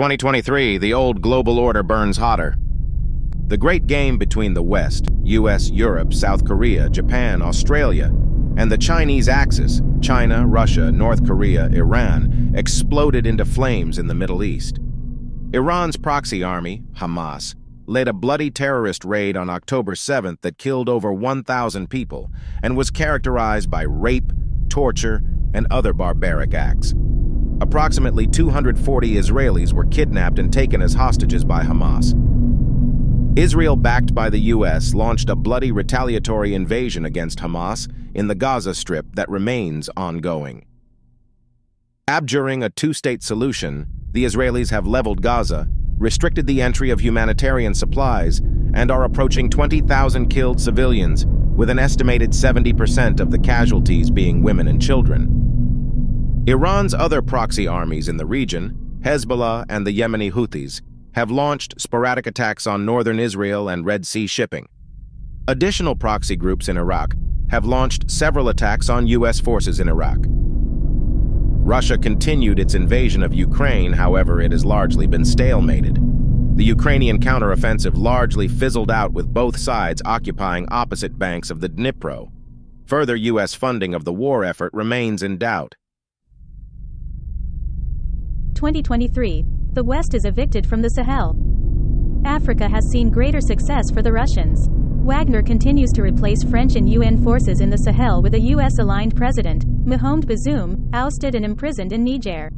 2023, the old global order burns hotter. The great game between the West, US, Europe, South Korea, Japan, Australia, and the Chinese axis, China, Russia, North Korea, Iran, exploded into flames in the Middle East. Iran's proxy army, Hamas, led a bloody terrorist raid on October 7th that killed over 1,000 people and was characterized by rape, torture, and other barbaric acts. Approximately 240 Israelis were kidnapped and taken as hostages by Hamas. Israel, backed by the U.S., launched a bloody retaliatory invasion against Hamas in the Gaza Strip that remains ongoing. Abjuring a two-state solution, the Israelis have leveled Gaza, restricted the entry of humanitarian supplies, and are approaching 20,000 killed civilians, with an estimated 70% of the casualties being women and children. Iran's other proxy armies in the region, Hezbollah and the Yemeni Houthis, have launched sporadic attacks on northern Israel and Red Sea shipping. Additional proxy groups in Iraq have launched several attacks on U.S. forces in Iraq. Russia continued its invasion of Ukraine, however, it has largely been stalemated. The Ukrainian counteroffensive largely fizzled out with both sides occupying opposite banks of the Dnipro. Further U.S. funding of the war effort remains in doubt. 2023. The West is evicted from the Sahel. Africa has seen greater success for the Russians. Wagner continues to replace French and UN forces in the Sahel with a US aligned president, Mohamed Bazoum, ousted and imprisoned in Niger.